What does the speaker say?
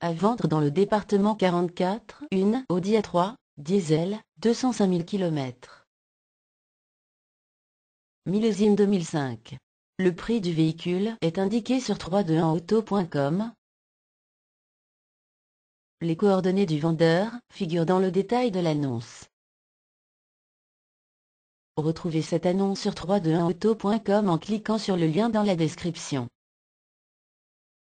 À vendre dans le département 44, une Audi A3, diesel, 205 000 km. Millésime 2005. Le prix du véhicule est indiqué sur 321auto.com. Les coordonnées du vendeur figurent dans le détail de l'annonce. Retrouvez cette annonce sur 321auto.com en cliquant sur le lien dans la description.